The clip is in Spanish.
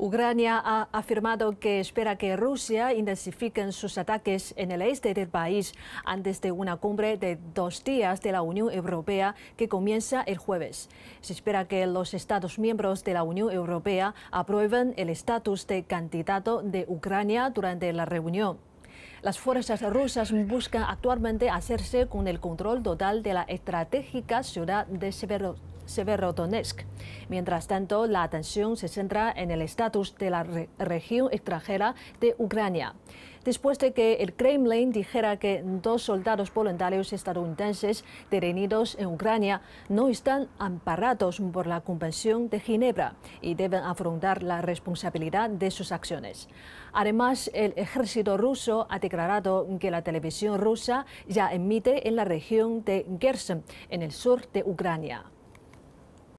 Ucrania ha afirmado que espera que Rusia intensifique sus ataques en el este del país antes de una cumbre de dos días de la Unión Europea que comienza el jueves. Se espera que los Estados miembros de la Unión Europea aprueben el estatus de candidato de Ucrania durante la reunión. Las fuerzas rusas buscan actualmente hacerse con el control total de la estratégica ciudad de Severodonetsk. Mientras tanto, la atención se centra en el estatus de la región extranjera de Ucrania. Después de que el Kremlin dijera que dos soldados voluntarios estadounidenses detenidos en Ucrania no están amparados por la Convención de Ginebra y deben afrontar la responsabilidad de sus acciones. Además, el ejército ruso ha declarado que la televisión rusa ya emite en la región de Gerson, en el sur de Ucrania.